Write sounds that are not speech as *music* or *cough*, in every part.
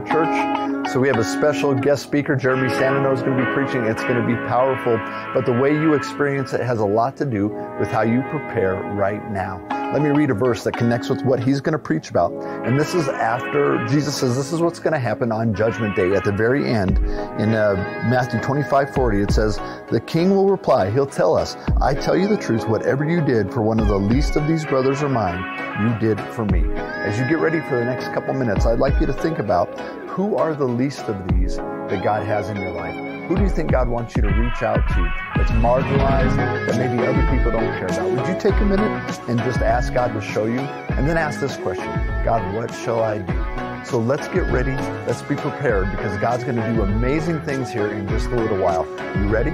for church? So, we have a special guest speaker. Jeremy Sandino is going to be preaching. It's going to be powerful, but the way you experience it has a lot to do with how you prepare right now. Let me read a verse that connects with what he's going to preach about. And this is after Jesus says this is what's going to happen on Judgment Day. At the very end, in uh, Matthew 25 40, it says, The king will reply, He'll tell us, I tell you the truth, whatever you did for one of the least of these brothers or mine, you did for me. As you get ready for the next couple minutes, I'd like you to think about who are the least of these that God has in your life? Who do you think God wants you to reach out to that's marginalized, that maybe other people don't care about? Would you take a minute and just ask God to show you? And then ask this question God, what shall I do? So let's get ready. Let's be prepared because God's going to do amazing things here in just a little while. You ready?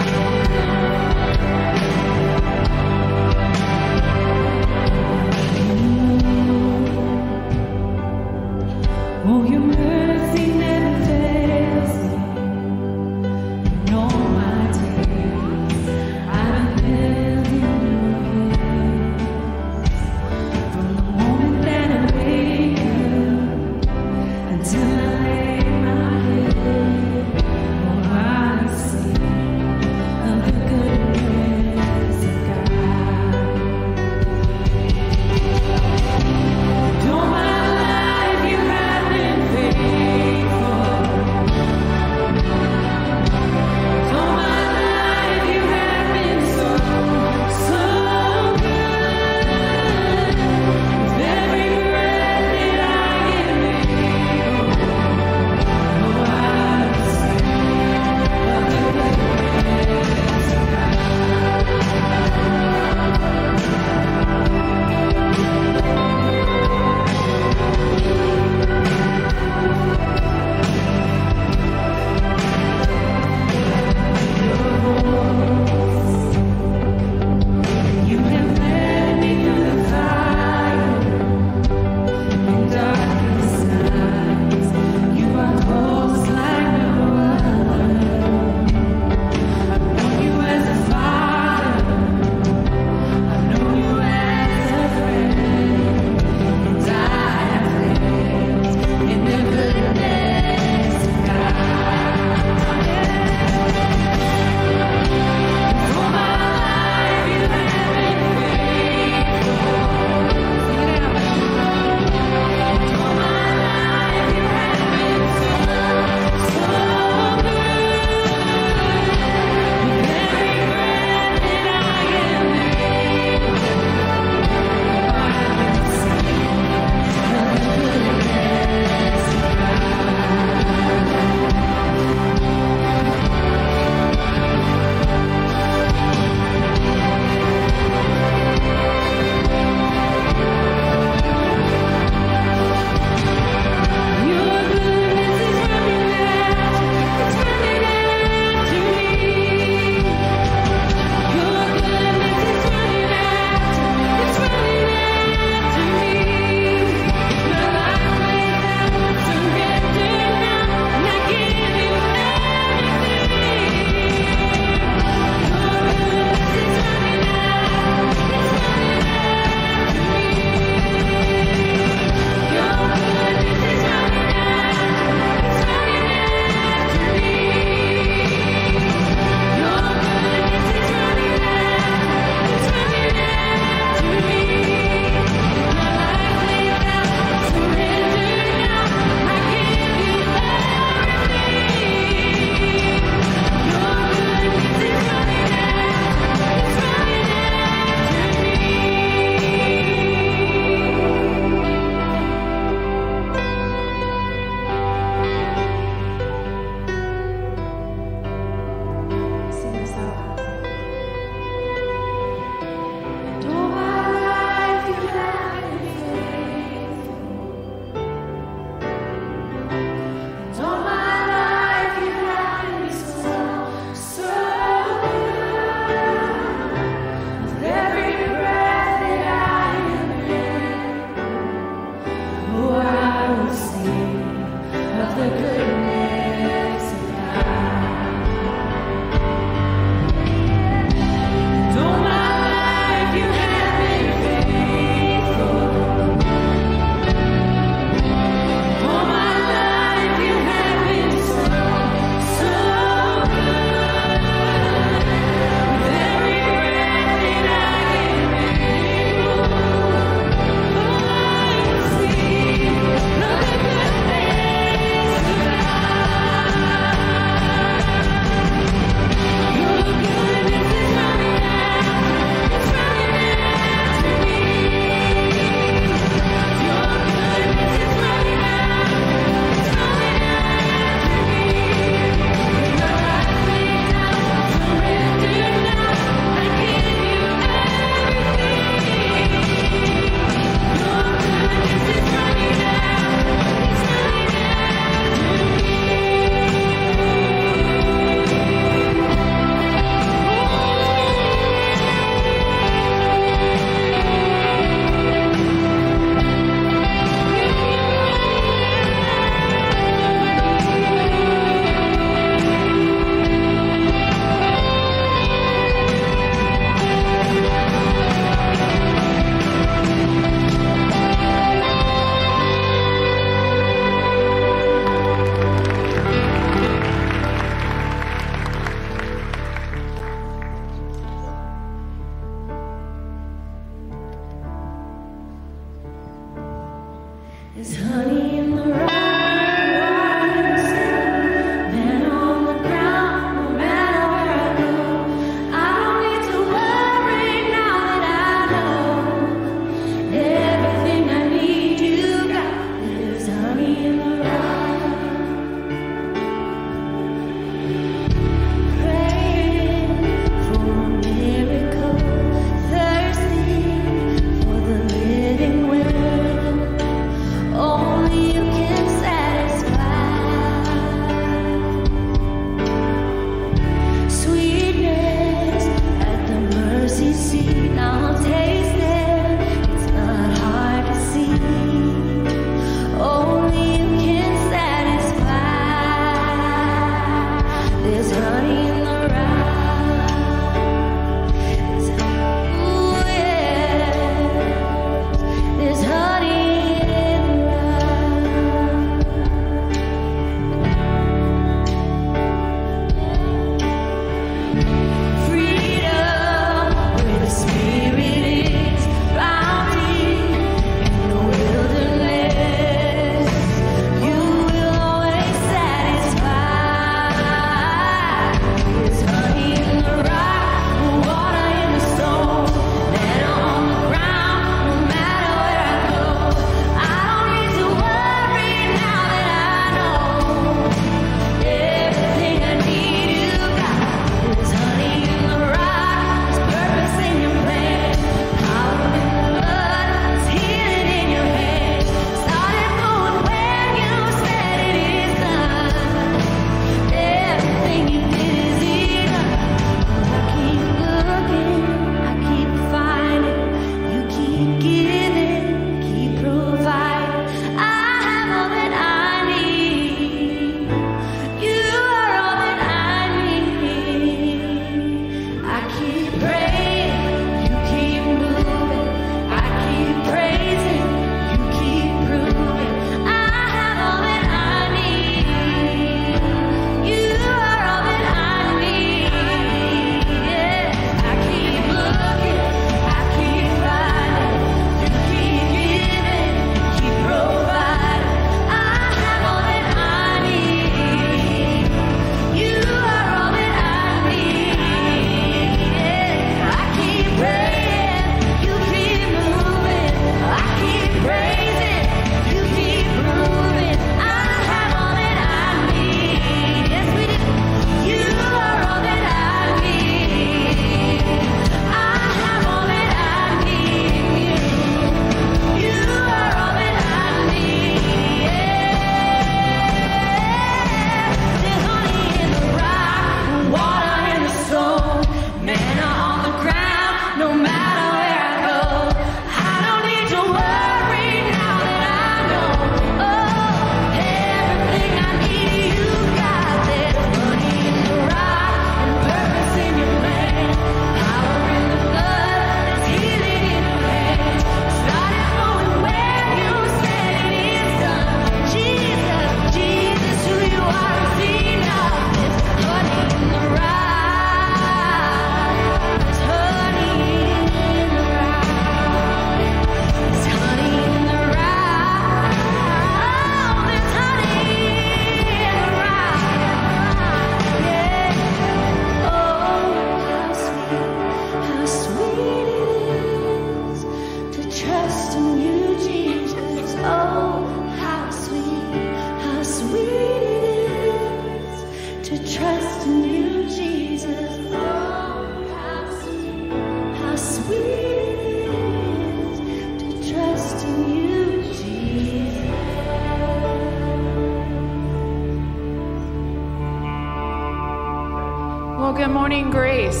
Good morning, Grace.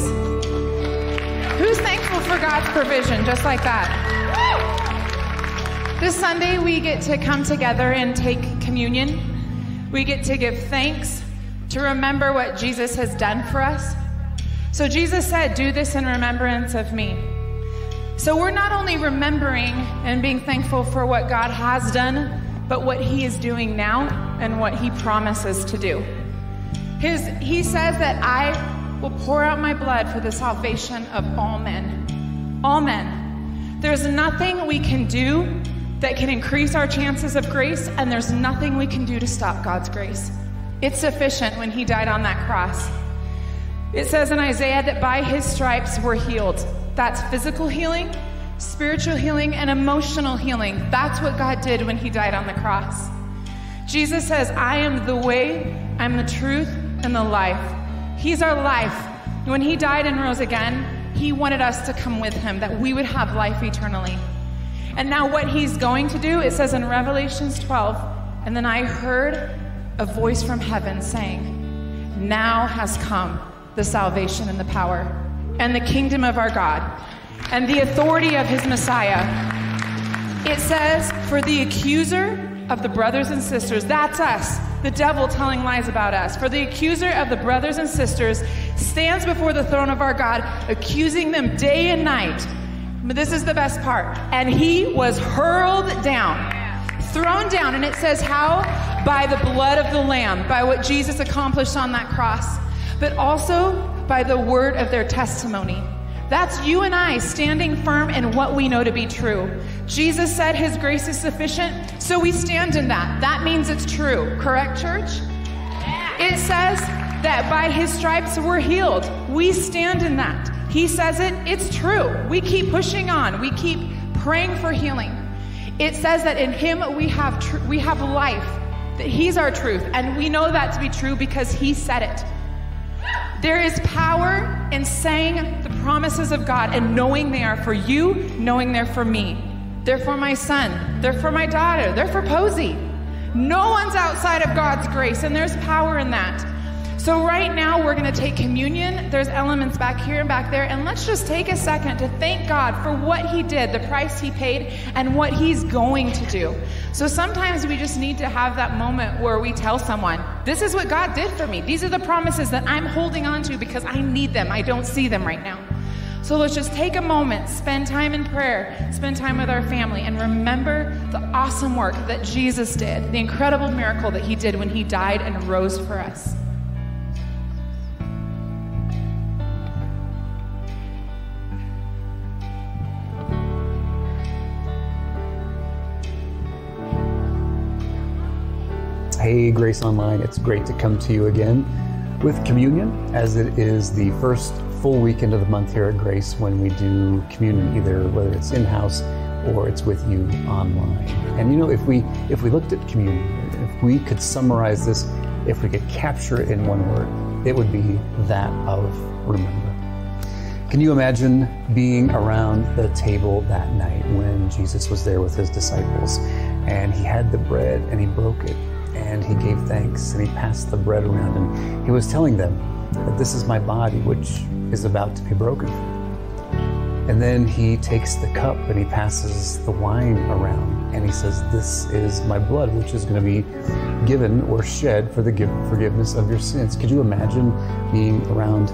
Who's thankful for God's provision, just like that? This Sunday, we get to come together and take communion. We get to give thanks, to remember what Jesus has done for us. So, Jesus said, Do this in remembrance of me. So, we're not only remembering and being thankful for what God has done, but what He is doing now and what He promises to do. His, he says that I will pour out my blood for the salvation of all men. All men. There's nothing we can do that can increase our chances of grace, and there's nothing we can do to stop God's grace. It's sufficient when He died on that cross. It says in Isaiah that by His stripes we're healed. That's physical healing, spiritual healing, and emotional healing. That's what God did when He died on the cross. Jesus says, I am the way, I'm the truth, and the life. He's our life. When he died and rose again, he wanted us to come with him, that we would have life eternally. And now, what he's going to do, it says in Revelations 12, and then I heard a voice from heaven saying, Now has come the salvation and the power, and the kingdom of our God, and the authority of his Messiah. It says, For the accuser of the brothers and sisters, that's us the devil telling lies about us. For the accuser of the brothers and sisters stands before the throne of our God, accusing them day and night. But this is the best part. And he was hurled down, thrown down. And it says, How? By the blood of the Lamb, by what Jesus accomplished on that cross, but also by the word of their testimony. That's you and I standing firm in what we know to be true. Jesus said his grace is sufficient, so we stand in that. That means it's true. Correct, church? It says that by his stripes we're healed. We stand in that. He says it, it's true. We keep pushing on. We keep praying for healing. It says that in him we have tr- we have life. That he's our truth, and we know that to be true because he said it. There is power in saying the promises of God and knowing they are for you, knowing they're for me. They're for my son. They're for my daughter. They're for Posey. No one's outside of God's grace, and there's power in that. So, right now, we're going to take communion. There's elements back here and back there. And let's just take a second to thank God for what He did, the price He paid, and what He's going to do. So, sometimes we just need to have that moment where we tell someone, This is what God did for me. These are the promises that I'm holding on to because I need them. I don't see them right now. So, let's just take a moment, spend time in prayer, spend time with our family, and remember the awesome work that Jesus did, the incredible miracle that He did when He died and rose for us. Hey, Grace Online, it's great to come to you again with communion, as it is the first full weekend of the month here at Grace when we do communion, either whether it's in house or it's with you online. And you know, if we if we looked at communion, if we could summarize this, if we could capture it in one word, it would be that of remember. Can you imagine being around the table that night when Jesus was there with his disciples and he had the bread and he broke it and he gave thanks and he passed the bread around and he was telling them that this is my body which is about to be broken. And then he takes the cup and he passes the wine around and he says, This is my blood, which is going to be given or shed for the forgiveness of your sins. Could you imagine being around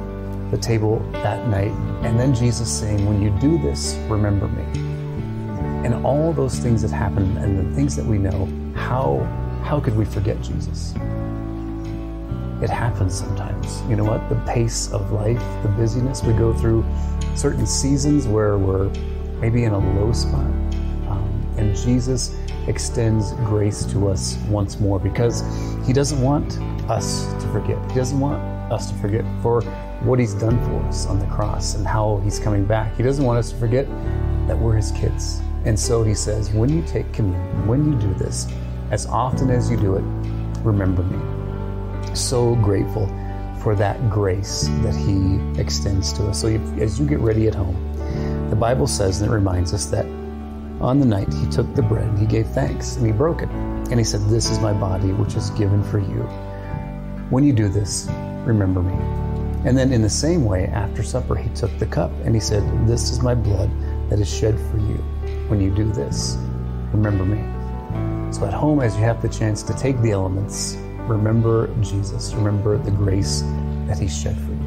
the table that night and then Jesus saying, When you do this, remember me? And all those things that happen and the things that we know, how how could we forget Jesus? It happens sometimes. You know what? The pace of life, the busyness, we go through certain seasons where we're maybe in a low spot. Um, and Jesus extends grace to us once more because he doesn't want us to forget. He doesn't want us to forget for what he's done for us on the cross and how he's coming back. He doesn't want us to forget that we're his kids. And so he says, when you take communion, when you do this, as often as you do it, remember me. So grateful for that grace that He extends to us. So if, as you get ready at home, the Bible says and it reminds us that on the night He took the bread and He gave thanks and He broke it. And He said, This is my body, which is given for you. When you do this, remember me. And then in the same way, after supper, He took the cup and He said, This is my blood that is shed for you. When you do this, remember me. So at home, as you have the chance to take the elements, remember Jesus, remember the grace that He shed for you.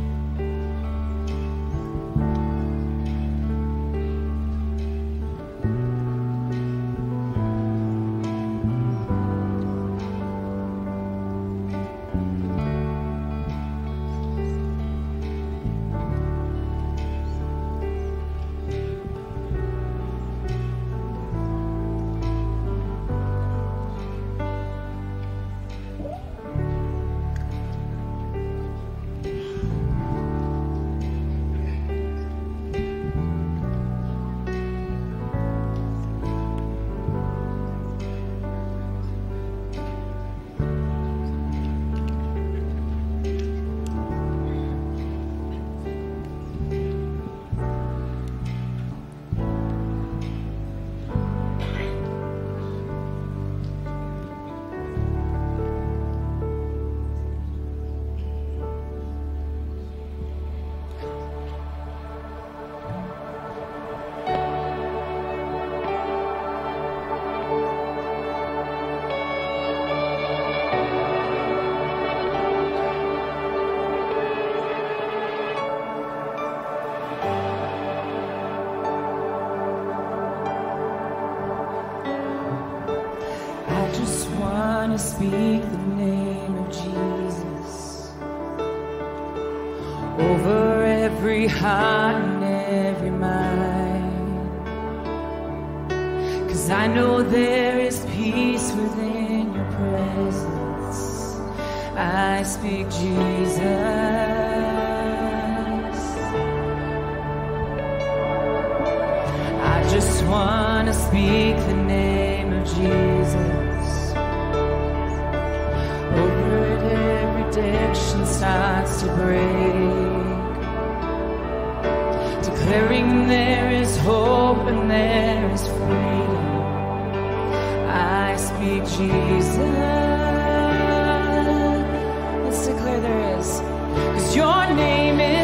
addiction starts to break. Declaring there is hope and there is freedom. I speak Jesus. Let's declare there is. Cause your name is.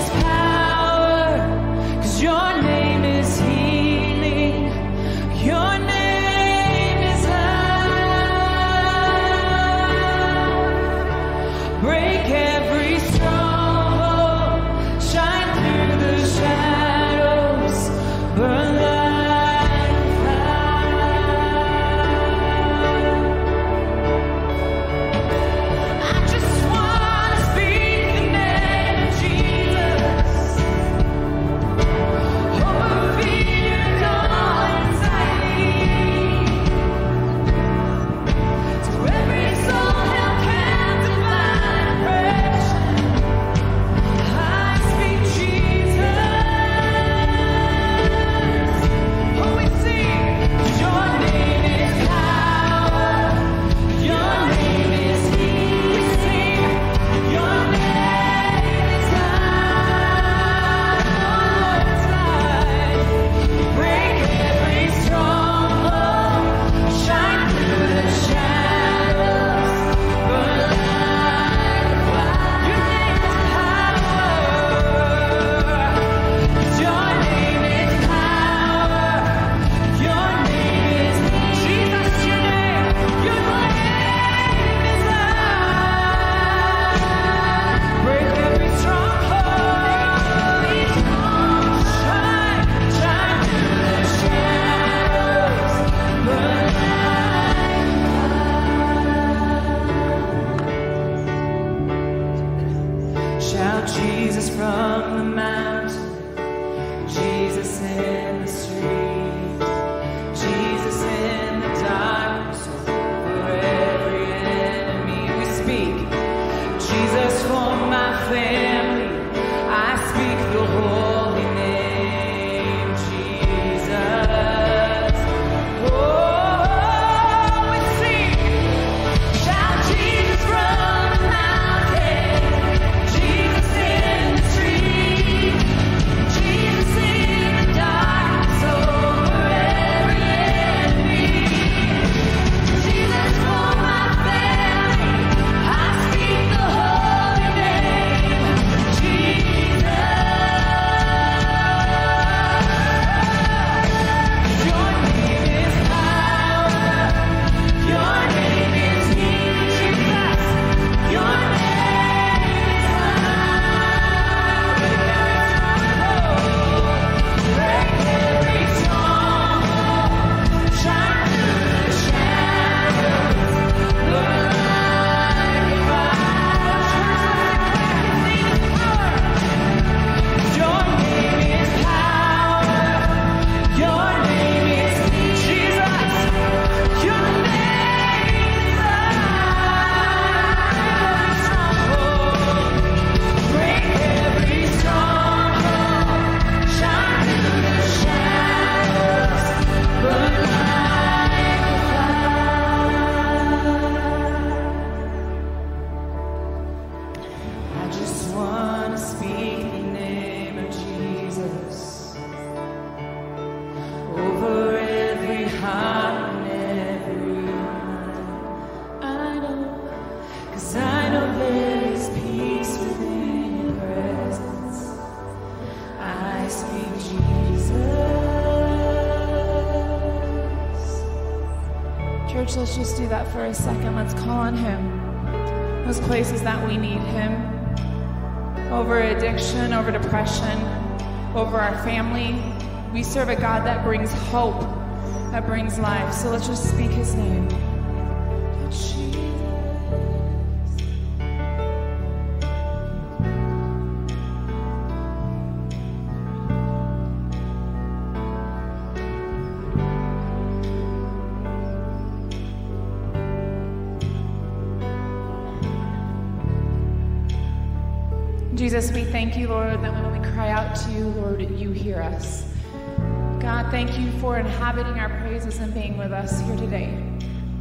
Us here today.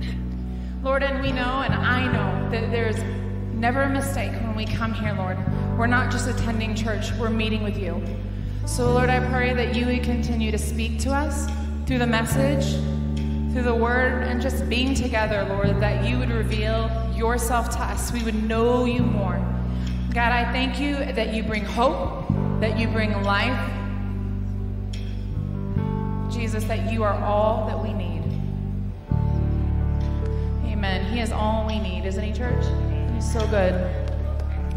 *clears throat* Lord, and we know, and I know, that there's never a mistake when we come here, Lord. We're not just attending church, we're meeting with you. So, Lord, I pray that you would continue to speak to us through the message, through the word, and just being together, Lord, that you would reveal yourself to us. We would know you more. God, I thank you that you bring hope, that you bring life. Jesus, that you are all that we. Amen. He is all we need, isn't he, church? He's so good.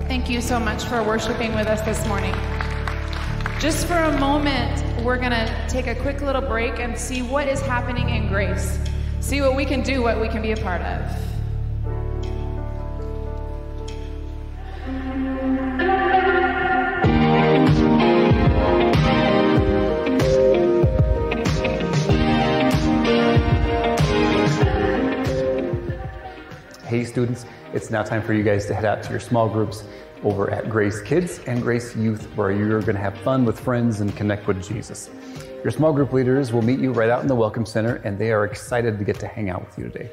Thank you so much for worshiping with us this morning. Just for a moment, we're going to take a quick little break and see what is happening in grace. See what we can do, what we can be a part of. *laughs* Hey, students, it's now time for you guys to head out to your small groups over at Grace Kids and Grace Youth, where you're going to have fun with friends and connect with Jesus. Your small group leaders will meet you right out in the Welcome Center, and they are excited to get to hang out with you today.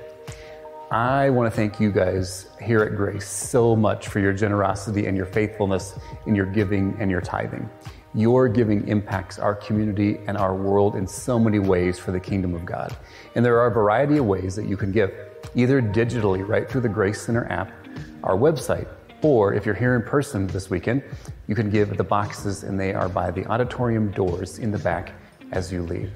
I want to thank you guys here at Grace so much for your generosity and your faithfulness in your giving and your tithing. Your giving impacts our community and our world in so many ways for the kingdom of God. And there are a variety of ways that you can give either digitally right through the Grace Center app, our website, or if you're here in person this weekend, you can give at the boxes and they are by the auditorium doors in the back as you leave.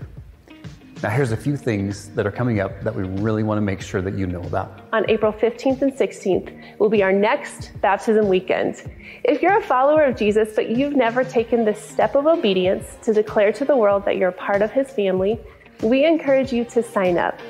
Now, here's a few things that are coming up that we really want to make sure that you know about. On April 15th and 16th will be our next baptism weekend. If you're a follower of Jesus, but you've never taken this step of obedience to declare to the world that you're part of his family, we encourage you to sign up.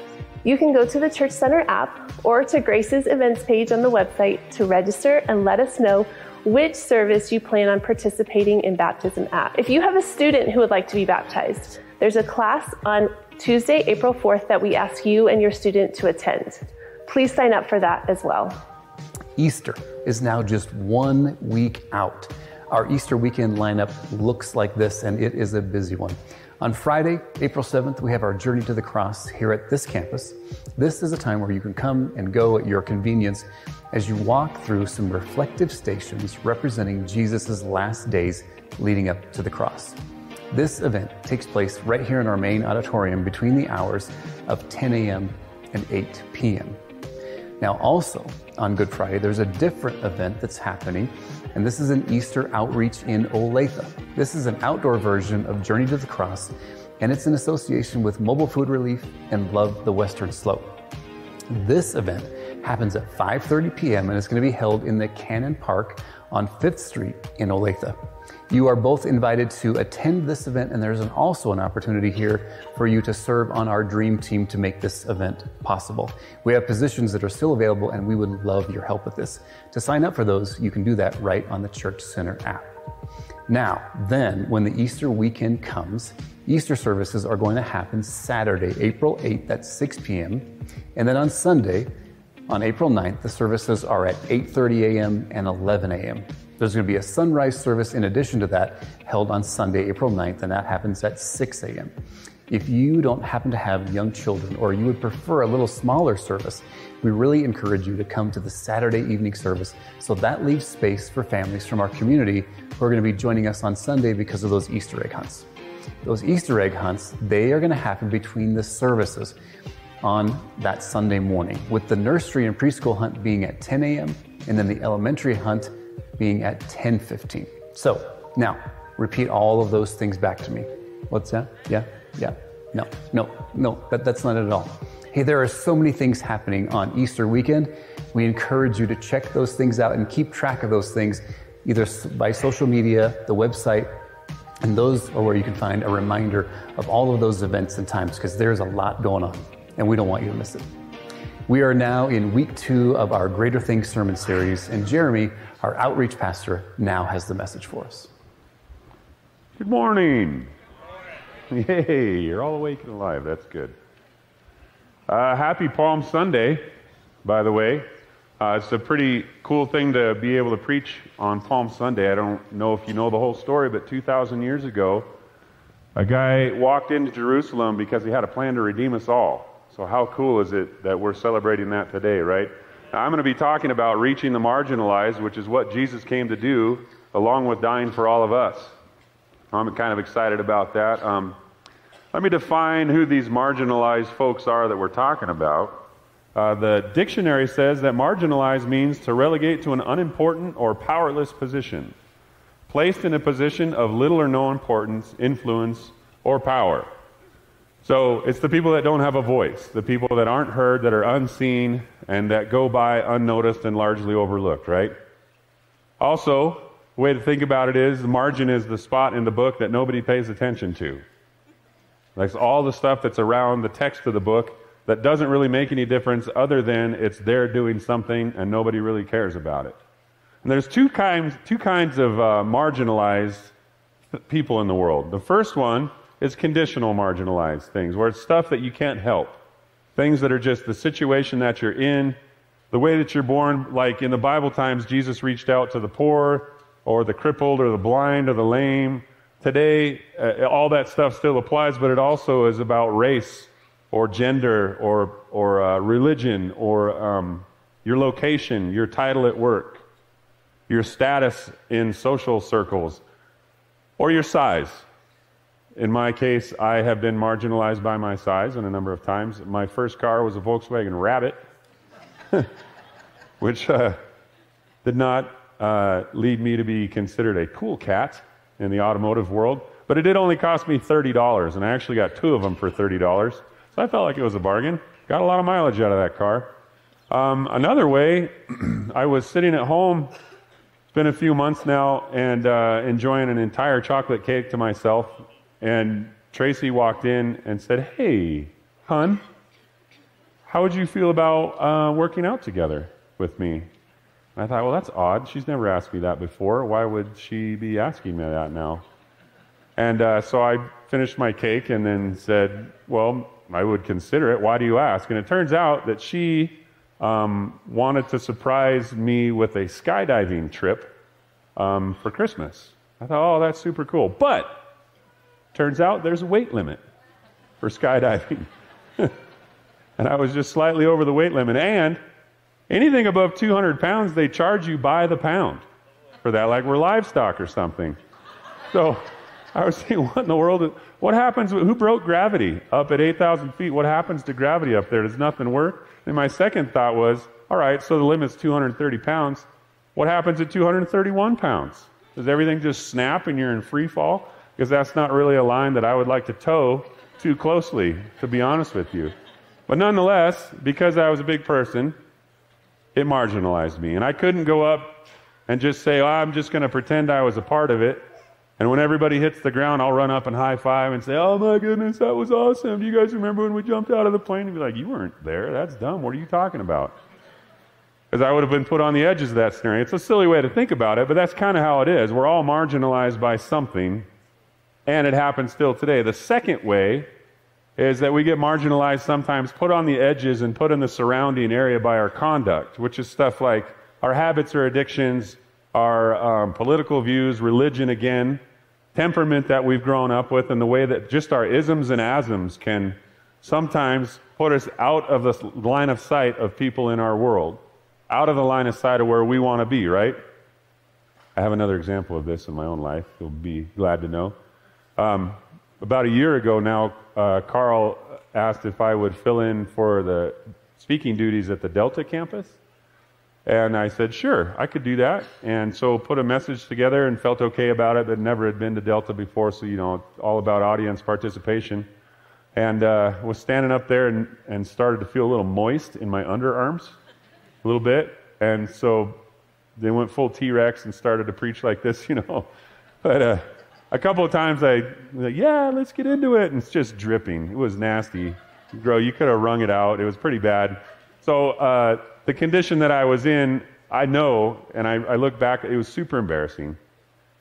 You can go to the Church Center app or to Grace's events page on the website to register and let us know which service you plan on participating in baptism at. If you have a student who would like to be baptized, there's a class on Tuesday, April 4th that we ask you and your student to attend. Please sign up for that as well. Easter is now just one week out. Our Easter weekend lineup looks like this, and it is a busy one. On Friday, April 7th, we have our Journey to the Cross here at this campus. This is a time where you can come and go at your convenience as you walk through some reflective stations representing Jesus' last days leading up to the cross. This event takes place right here in our main auditorium between the hours of 10 a.m. and 8 p.m. Now, also on Good Friday, there's a different event that's happening, and this is an Easter outreach in Olathe. This is an outdoor version of Journey to the Cross, and it's in association with Mobile Food Relief and Love the Western Slope. This event happens at 5:30 p.m. and it's going to be held in the Cannon Park on 5th Street in Olathe. You are both invited to attend this event, and there's an, also an opportunity here for you to serve on our dream team to make this event possible. We have positions that are still available, and we would love your help with this. To sign up for those, you can do that right on the Church Center app. Now, then, when the Easter weekend comes, Easter services are going to happen Saturday, April 8th at 6 p.m. And then on Sunday, on April 9th, the services are at 8:30 a.m. and 11 a.m. There's going to be a sunrise service in addition to that held on Sunday, April 9th, and that happens at 6 a.m. If you don't happen to have young children or you would prefer a little smaller service, we really encourage you to come to the Saturday evening service so that leaves space for families from our community who are going to be joining us on Sunday because of those Easter egg hunts. Those Easter egg hunts, they are going to happen between the services on that Sunday morning, with the nursery and preschool hunt being at 10 a.m. and then the elementary hunt being at 10:15. So now repeat all of those things back to me. What's that? Yeah, yeah. No, no, no, that, that's not it at all. Hey, there are so many things happening on Easter weekend. We encourage you to check those things out and keep track of those things either by social media, the website, and those are where you can find a reminder of all of those events and times because there's a lot going on and we don't want you to miss it. We are now in week two of our Greater Things sermon series, and Jeremy, our outreach pastor, now has the message for us. Good morning. Yay, you're all awake and alive. That's good. Uh, happy Palm Sunday, by the way. Uh, it's a pretty cool thing to be able to preach on Palm Sunday. I don't know if you know the whole story, but 2,000 years ago, a guy walked into Jerusalem because he had a plan to redeem us all. So, how cool is it that we're celebrating that today, right? I'm going to be talking about reaching the marginalized, which is what Jesus came to do, along with dying for all of us. I'm kind of excited about that. Um, let me define who these marginalized folks are that we're talking about. Uh, the dictionary says that marginalized means to relegate to an unimportant or powerless position, placed in a position of little or no importance, influence, or power. So it's the people that don't have a voice, the people that aren't heard, that are unseen, and that go by unnoticed and largely overlooked, right? Also, the way to think about it is the margin is the spot in the book that nobody pays attention to. That's all the stuff that's around the text of the book that doesn't really make any difference other than it's there doing something and nobody really cares about it. And there's two kinds, two kinds of uh, marginalized people in the world. The first one is conditional marginalized things, where it's stuff that you can't help. Things that are just the situation that you're in, the way that you're born. Like in the Bible times, Jesus reached out to the poor, or the crippled, or the blind, or the lame. Today, uh, all that stuff still applies, but it also is about race or gender or, or uh, religion or um, your location, your title at work, your status in social circles, or your size. In my case, I have been marginalized by my size in a number of times. My first car was a Volkswagen Rabbit, *laughs* which uh, did not uh, lead me to be considered a cool cat in the automotive world. But it did only cost me $30, and I actually got two of them for $30. So I felt like it was a bargain. Got a lot of mileage out of that car. Um, another way, *clears throat* I was sitting at home. It's been a few months now, and uh, enjoying an entire chocolate cake to myself. And Tracy walked in and said, "Hey, hun, how would you feel about uh, working out together with me?" And I thought, well, that's odd. She's never asked me that before. Why would she be asking me that now? And uh, so I finished my cake and then said, well, I would consider it. Why do you ask? And it turns out that she um, wanted to surprise me with a skydiving trip um, for Christmas. I thought, oh, that's super cool. But turns out there's a weight limit for skydiving. *laughs* and I was just slightly over the weight limit. And anything above 200 pounds, they charge you by the pound for that, like we're livestock or something. So I was thinking, what in the world? What happens? Who broke gravity up at 8,000 feet? What happens to gravity up there? Does nothing work? And my second thought was, all right, so the limit's 230 pounds. What happens at 231 pounds? Does everything just snap and you're in free fall? Because that's not really a line that I would like to toe too closely, to be honest with you. But nonetheless, because I was a big person, it marginalized me. And I couldn't go up and just say, oh, I'm just going to pretend I was a part of it and when everybody hits the ground, I'll run up and high five and say, Oh my goodness, that was awesome. Do you guys remember when we jumped out of the plane? And be like, You weren't there. That's dumb. What are you talking about? Because I would have been put on the edges of that scenario. It's a silly way to think about it, but that's kind of how it is. We're all marginalized by something, and it happens still today. The second way is that we get marginalized sometimes, put on the edges, and put in the surrounding area by our conduct, which is stuff like our habits or addictions, our um, political views, religion again temperament that we've grown up with and the way that just our isms and asms can sometimes put us out of the line of sight of people in our world, out of the line of sight of where we want to be, right? I have another example of this in my own life. You'll be glad to know. Um, about a year ago now, uh, Carl asked if I would fill in for the speaking duties at the Delta campus. And I said, sure, I could do that. And so put a message together and felt okay about it, but never had been to Delta before, so, you know, all about audience participation. And uh, was standing up there and, and started to feel a little moist in my underarms, a little bit. And so they went full T Rex and started to preach like this, *laughs* you know. But uh, a couple of times I was like, yeah, let's get into it. And it's just dripping. It was nasty. Bro, you could have wrung it out. It was pretty bad. So uh, the condition that I was in, I know, and I, I look back, it was super embarrassing.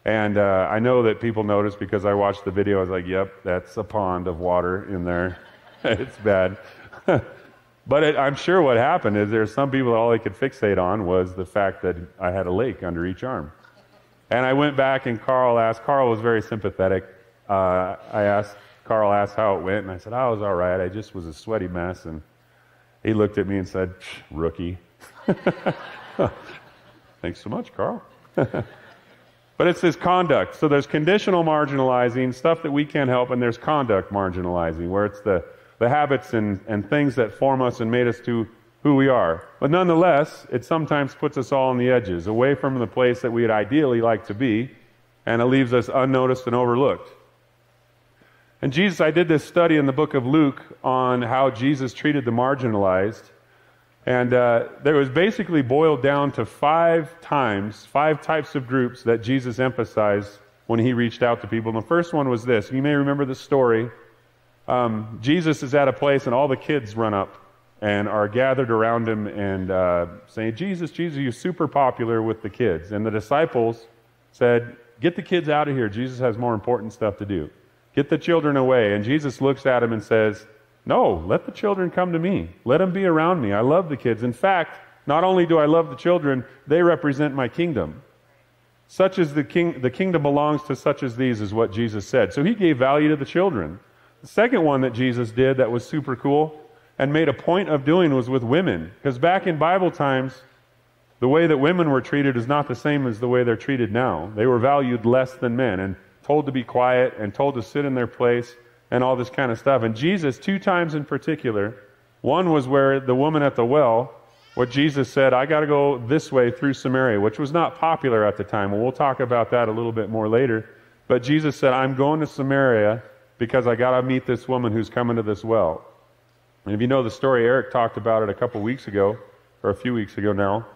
And uh, I know that people noticed because I watched the video. I was like, yep, that's a pond of water in there. *laughs* it's bad. *laughs* but it, I'm sure what happened is there's some people that all they could fixate on was the fact that I had a lake under each arm. And I went back and Carl asked, Carl was very sympathetic. Uh, I asked, Carl asked how it went, and I said, I was all right. I just was a sweaty mess. And he looked at me and said, rookie. *laughs* Thanks so much, Carl. *laughs* but it's this conduct. So there's conditional marginalizing, stuff that we can't help, and there's conduct marginalizing, where it's the, the habits and, and things that form us and made us to who we are. But nonetheless, it sometimes puts us all on the edges, away from the place that we'd ideally like to be, and it leaves us unnoticed and overlooked. And Jesus, I did this study in the book of Luke on how Jesus treated the marginalized. And uh, there was basically boiled down to five times, five types of groups that Jesus emphasized when he reached out to people. And the first one was this. You may remember the story. Um, Jesus is at a place, and all the kids run up and are gathered around him and uh, saying, Jesus, Jesus, you're super popular with the kids. And the disciples said, Get the kids out of here. Jesus has more important stuff to do. Get the children away. And Jesus looks at him and says, No, let the children come to me. Let them be around me. I love the kids. In fact, not only do I love the children, they represent my kingdom. Such as the king, the kingdom belongs to such as these, is what Jesus said. So he gave value to the children. The second one that Jesus did that was super cool and made a point of doing was with women. Because back in Bible times, the way that women were treated is not the same as the way they're treated now. They were valued less than men and told to be quiet and told to sit in their place and all this kind of stuff. And Jesus, two times in particular, one was where the woman at the well, what Jesus said, I got to go this way through Samaria, which was not popular at the time. Well, we'll talk about that a little bit more later. But Jesus said, I'm going to Samaria because I got to meet this woman who's coming to this well. And if you know the story, Eric talked about it a couple weeks ago, or a few weeks ago now.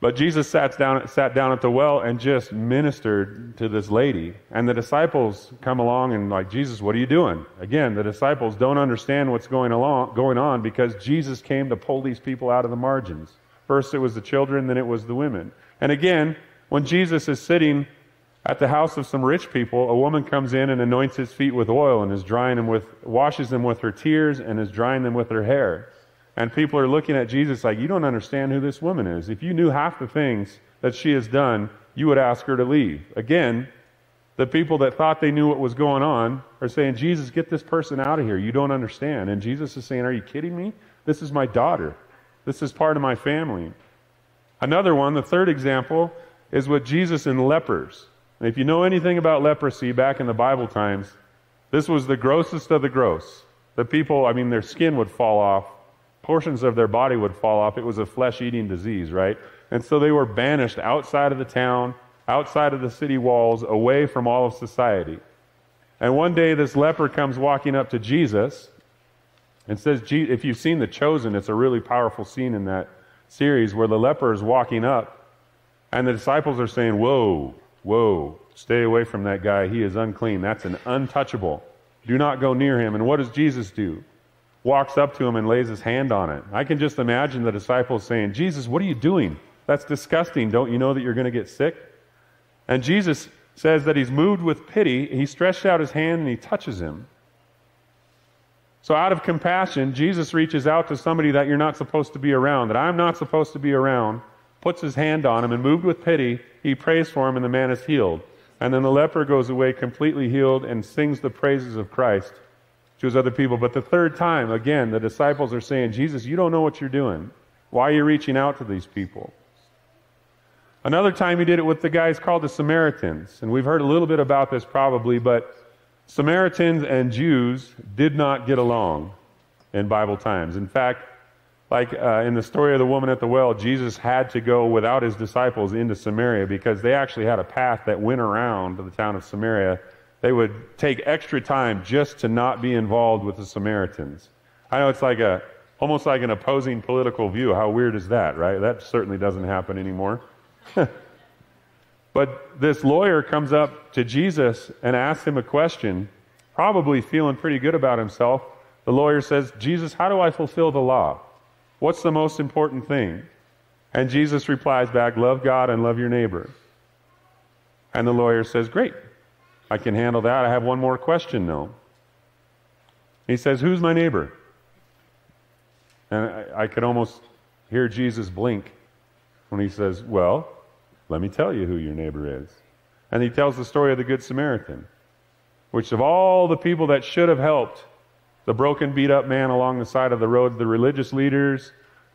But Jesus sat down, sat down at the well and just ministered to this lady. And the disciples come along and like, Jesus, what are you doing? Again, the disciples don't understand what's going, along, going on because Jesus came to pull these people out of the margins. First it was the children, then it was the women. And again, when Jesus is sitting at the house of some rich people, a woman comes in and anoints his feet with oil and is drying them with, washes them with her tears and is drying them with her hair. And people are looking at Jesus like, you don't understand who this woman is. If you knew half the things that she has done, you would ask her to leave. Again, the people that thought they knew what was going on are saying, Jesus, get this person out of here. You don't understand. And Jesus is saying, Are you kidding me? This is my daughter. This is part of my family. Another one, the third example, is with Jesus and lepers. And if you know anything about leprosy back in the Bible times, this was the grossest of the gross. The people, I mean, their skin would fall off, portions of their body would fall off. It was a flesh eating disease, right? And so they were banished outside of the town, outside of the city walls, away from all of society. And one day this leper comes walking up to Jesus and says, If you've seen The Chosen, it's a really powerful scene in that series where the leper is walking up and the disciples are saying, Whoa, Whoa, stay away from that guy. He is unclean. That's an untouchable. Do not go near him. And what does Jesus do? Walks up to him and lays his hand on it. I can just imagine the disciples saying, Jesus, what are you doing? That's disgusting. Don't you know that you're going to get sick? And Jesus says that he's moved with pity. He stretched out his hand and he touches him. So, out of compassion, Jesus reaches out to somebody that you're not supposed to be around, that I'm not supposed to be around, puts his hand on him, and moved with pity, he prays for him, and the man is healed. And then the leper goes away completely healed and sings the praises of Christ to his other people. But the third time, again, the disciples are saying, Jesus, you don't know what you're doing. Why are you reaching out to these people? Another time he did it with the guys called the Samaritans. And we've heard a little bit about this probably, but Samaritans and Jews did not get along in Bible times. In fact, like uh, in the story of the woman at the well, Jesus had to go without his disciples into Samaria because they actually had a path that went around the town of Samaria. They would take extra time just to not be involved with the Samaritans. I know it's like a almost like an opposing political view. How weird is that, right? That certainly doesn't happen anymore. *laughs* but this lawyer comes up to Jesus and asks him a question, probably feeling pretty good about himself. The lawyer says, Jesus, how do I fulfill the law? What's the most important thing? And Jesus replies back, Love God and love your neighbor. And the lawyer says, Great, I can handle that. I have one more question, though. He says, Who's my neighbor? And I, I could almost hear Jesus blink when he says, Well, let me tell you who your neighbor is. And he tells the story of the Good Samaritan, which of all the people that should have helped, the broken, beat up man along the side of the road, the religious leaders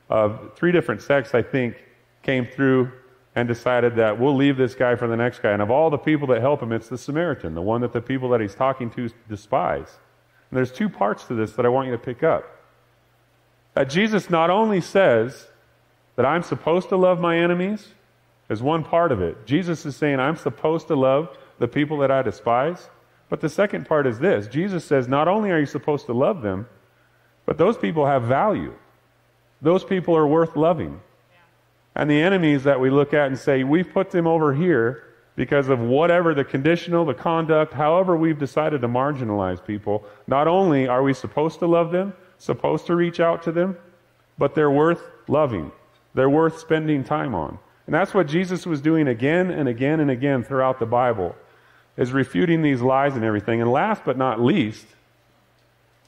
of three different sects, I think, came through and decided that we'll leave this guy for the next guy. And of all the people that help him, it's the Samaritan, the one that the people that he's talking to despise. And there's two parts to this that I want you to pick up. That Jesus not only says that I'm supposed to love my enemies, is one part of it. Jesus is saying I'm supposed to love the people that I despise. But the second part is this Jesus says, not only are you supposed to love them, but those people have value. Those people are worth loving. And the enemies that we look at and say, we've put them over here because of whatever the conditional, the conduct, however we've decided to marginalize people, not only are we supposed to love them, supposed to reach out to them, but they're worth loving. They're worth spending time on. And that's what Jesus was doing again and again and again throughout the Bible is refuting these lies and everything. And last but not least,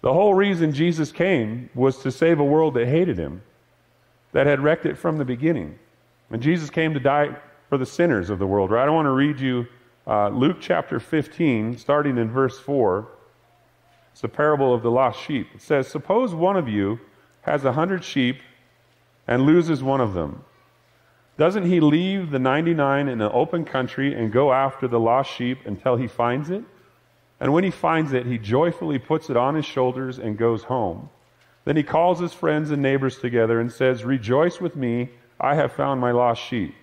the whole reason Jesus came was to save a world that hated him, that had wrecked it from the beginning. And Jesus came to die for the sinners of the world. Right? I want to read you uh, Luke chapter 15, starting in verse 4. It's the parable of the lost sheep. It says, Suppose one of you has a hundred sheep and loses one of them. Doesn't he leave the 99 in an open country and go after the lost sheep until he finds it? And when he finds it, he joyfully puts it on his shoulders and goes home. Then he calls his friends and neighbors together and says, Rejoice with me, I have found my lost sheep.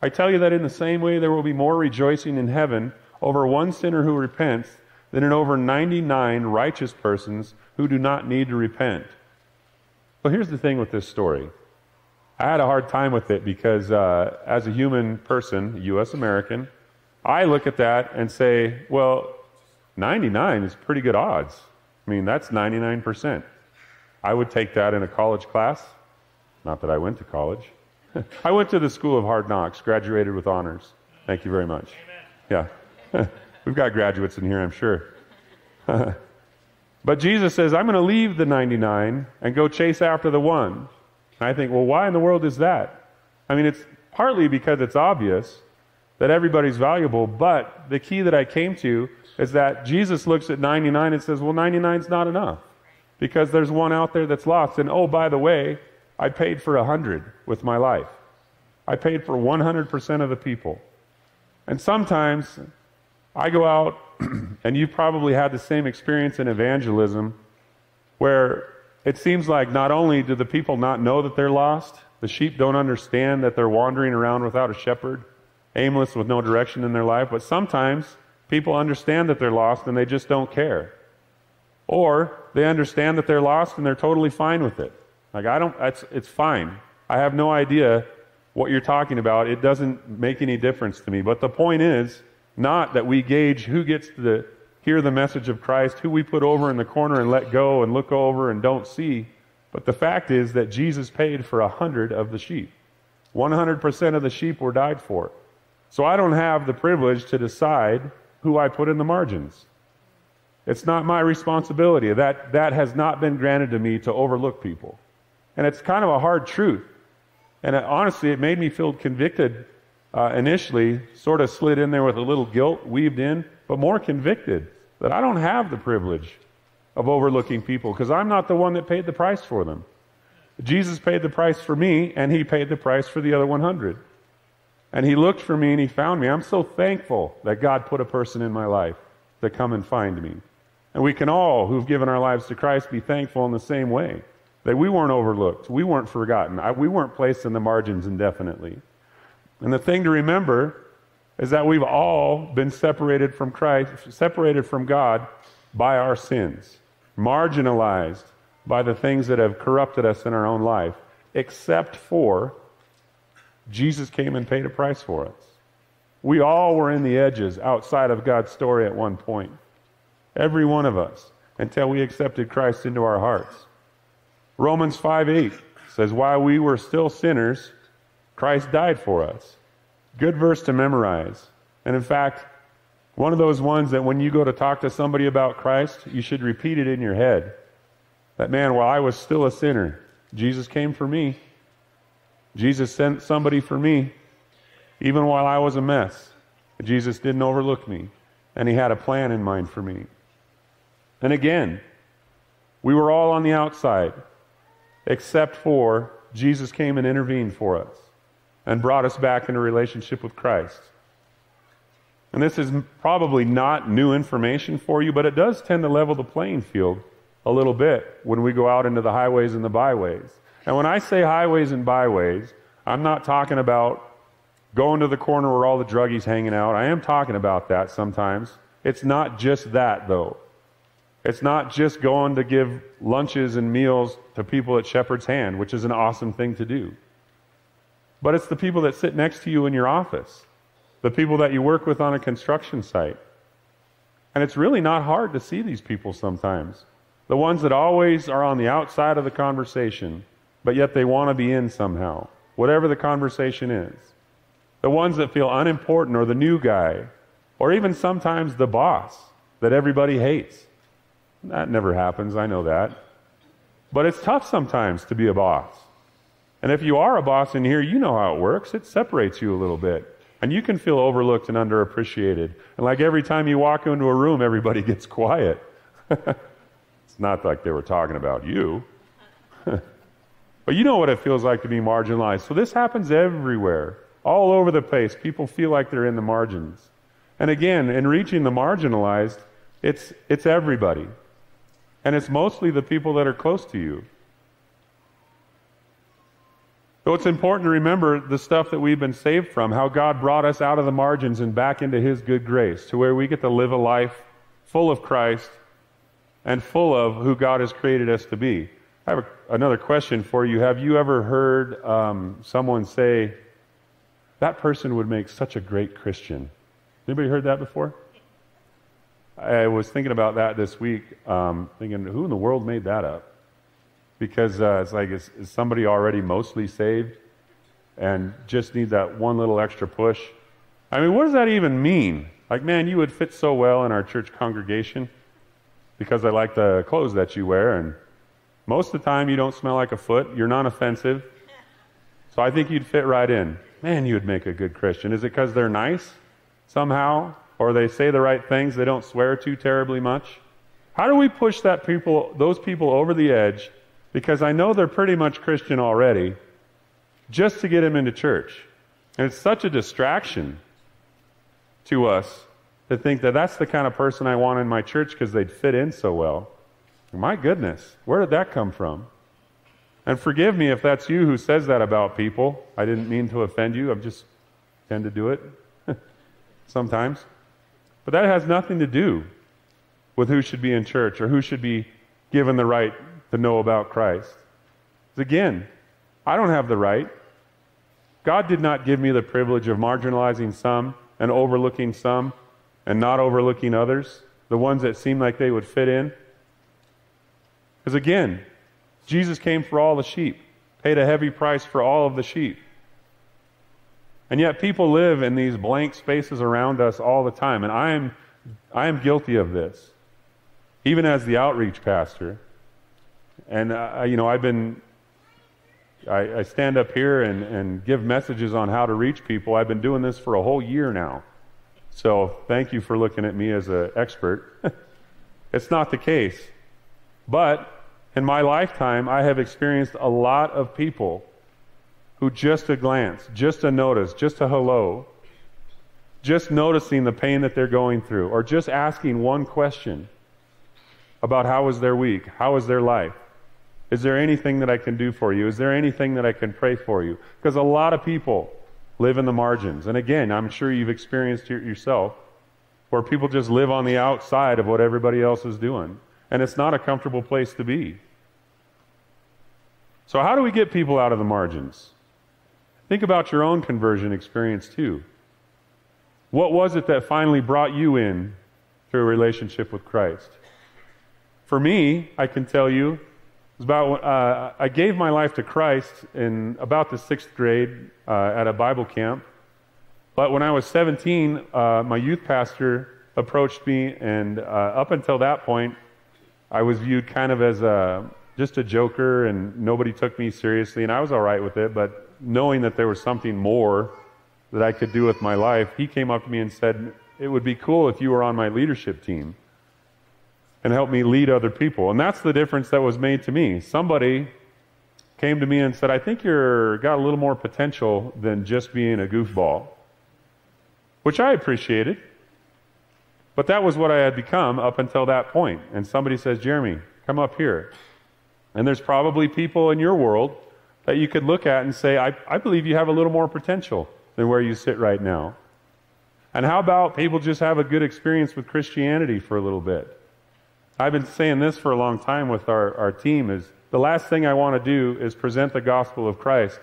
I tell you that in the same way there will be more rejoicing in heaven over one sinner who repents than in over 99 righteous persons who do not need to repent. Well, here's the thing with this story. I had a hard time with it because, uh, as a human person, U.S. American, I look at that and say, well, 99 is pretty good odds. I mean, that's 99%. I would take that in a college class. Not that I went to college. *laughs* I went to the School of Hard Knocks, graduated with honors. Thank you very much. Amen. Yeah. *laughs* We've got graduates in here, I'm sure. *laughs* but Jesus says, I'm going to leave the 99 and go chase after the one. And I think, well, why in the world is that? I mean, it's partly because it's obvious that everybody's valuable, but the key that I came to is that Jesus looks at 99 and says, well, 99 is not enough because there's one out there that's lost. And oh, by the way, I paid for 100 with my life. I paid for 100% of the people. And sometimes I go out, *clears throat* and you've probably had the same experience in evangelism, where it seems like not only do the people not know that they're lost, the sheep don't understand that they're wandering around without a shepherd, aimless with no direction in their life, but sometimes people understand that they're lost and they just don't care. Or they understand that they're lost and they're totally fine with it. Like, I don't, it's, it's fine. I have no idea what you're talking about. It doesn't make any difference to me. But the point is not that we gauge who gets the hear the message of Christ, who we put over in the corner and let go and look over and don't see. But the fact is that Jesus paid for a hundred of the sheep. 100% of the sheep were died for. So I don't have the privilege to decide who I put in the margins. It's not my responsibility. That, that has not been granted to me to overlook people. And it's kind of a hard truth. And it, honestly, it made me feel convicted uh, initially, sort of slid in there with a little guilt weaved in but more convicted that I don't have the privilege of overlooking people because I'm not the one that paid the price for them. Jesus paid the price for me, and he paid the price for the other 100. And he looked for me and he found me. I'm so thankful that God put a person in my life to come and find me. And we can all, who've given our lives to Christ, be thankful in the same way that we weren't overlooked, we weren't forgotten, I, we weren't placed in the margins indefinitely. And the thing to remember is that we've all been separated from Christ, separated from God by our sins, marginalized by the things that have corrupted us in our own life, except for Jesus came and paid a price for us. We all were in the edges outside of God's story at one point. Every one of us, until we accepted Christ into our hearts. Romans 5 8 says, While we were still sinners, Christ died for us. Good verse to memorize. And in fact, one of those ones that when you go to talk to somebody about Christ, you should repeat it in your head. That man, while I was still a sinner, Jesus came for me. Jesus sent somebody for me. Even while I was a mess, Jesus didn't overlook me, and He had a plan in mind for me. And again, we were all on the outside, except for Jesus came and intervened for us and brought us back into relationship with Christ. And this is probably not new information for you, but it does tend to level the playing field a little bit when we go out into the highways and the byways. And when I say highways and byways, I'm not talking about going to the corner where all the druggies hanging out. I am talking about that sometimes. It's not just that though. It's not just going to give lunches and meals to people at Shepherd's Hand, which is an awesome thing to do. But it's the people that sit next to you in your office, the people that you work with on a construction site. And it's really not hard to see these people sometimes. The ones that always are on the outside of the conversation, but yet they want to be in somehow, whatever the conversation is the ones that feel unimportant or the new guy, or even sometimes the boss that everybody hates. That never happens, I know that. But it's tough sometimes to be a boss. And if you are a boss in here, you know how it works. It separates you a little bit. And you can feel overlooked and underappreciated. And like every time you walk into a room, everybody *laughs* gets quiet. *laughs* it's not like they were talking about you. *laughs* but you know what it feels like to be marginalized. So this happens everywhere. All over the place, people feel like they're in the margins. And again, in reaching the marginalized, it's, it's everybody. And it's mostly the people that are close to you. So it's important to remember the stuff that we've been saved from, how God brought us out of the margins and back into His good grace, to where we get to live a life full of Christ and full of who God has created us to be. I have a, another question for you. Have you ever heard um, someone say, that person would make such a great Christian. Anybody heard that before? I was thinking about that this week, um, thinking, who in the world made that up? Because uh, it's like, is, is somebody already mostly saved and just need that one little extra push? I mean, what does that even mean? Like, man, you would fit so well in our church congregation because I like the clothes that you wear, and most of the time you don't smell like a foot. You're non offensive. So I think you'd fit right in man, you would make a good Christian. Is it because they're nice somehow? Or they say the right things, they don't swear too terribly much? How do we push that people, those people over the edge? Because I know they're pretty much Christian already, just to get them into church. And it's such a distraction to us to think that that's the kind of person I want in my church because they'd fit in so well. My goodness, where did that come from? And forgive me if that's you who says that about people. I didn't mean to offend you. I just tend to do it *laughs* sometimes. But that has nothing to do with who should be in church or who should be given the right to know about Christ. because Again, I don't have the right. God did not give me the privilege of marginalizing some and overlooking some and not overlooking others, the ones that seem like they would fit in. Because again, Jesus came for all the sheep, paid a heavy price for all of the sheep. And yet people live in these blank spaces around us all the time. And I am, I am guilty of this, even as the outreach pastor. And, uh, you know, I've been, I, I stand up here and, and give messages on how to reach people. I've been doing this for a whole year now. So thank you for looking at me as an expert. *laughs* it's not the case. But in my lifetime, I have experienced a lot of people who just a glance, just a notice, just a hello, just noticing the pain that they're going through, or just asking one question about how was their week, how was their life, Is there anything that I can do for you? Is there anything that I can pray for you? Because a lot of people live in the margins. And again, I'm sure you've experienced it yourself, where people just live on the outside of what everybody else is doing. And it's not a comfortable place to be. So, how do we get people out of the margins? Think about your own conversion experience too. What was it that finally brought you in through a relationship with Christ? For me, I can tell you, was about uh, I gave my life to Christ in about the sixth grade uh, at a Bible camp. But when I was 17, uh, my youth pastor approached me, and uh, up until that point, I was viewed kind of as a just a joker, and nobody took me seriously, and I was all right with it. But knowing that there was something more that I could do with my life, he came up to me and said, It would be cool if you were on my leadership team and help me lead other people. And that's the difference that was made to me. Somebody came to me and said, I think you're got a little more potential than just being a goofball. Which I appreciated. But that was what I had become up until that point. And somebody says, Jeremy, come up here. And there's probably people in your world that you could look at and say, I, I believe you have a little more potential than where you sit right now. And how about people just have a good experience with Christianity for a little bit? I've been saying this for a long time with our, our team is the last thing I want to do is present the gospel of Christ.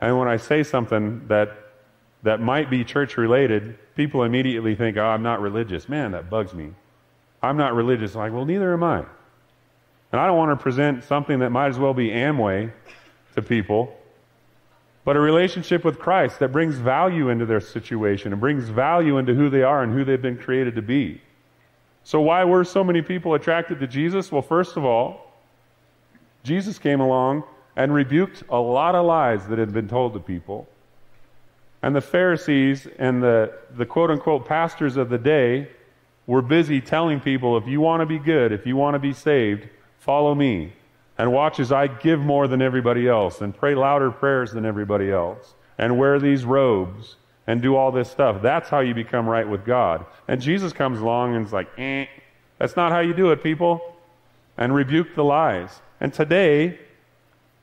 And when I say something that that might be church related, people immediately think, oh, I'm not religious. Man, that bugs me. I'm not religious. I'm like, well, neither am I. And I don't want to present something that might as well be Amway to people, but a relationship with Christ that brings value into their situation and brings value into who they are and who they've been created to be. So, why were so many people attracted to Jesus? Well, first of all, Jesus came along and rebuked a lot of lies that had been told to people. And the Pharisees and the, the quote unquote pastors of the day were busy telling people if you want to be good, if you want to be saved, follow me. And watch as I give more than everybody else, and pray louder prayers than everybody else, and wear these robes, and do all this stuff. That's how you become right with God. And Jesus comes along and is like, eh, that's not how you do it, people. And rebuke the lies. And today,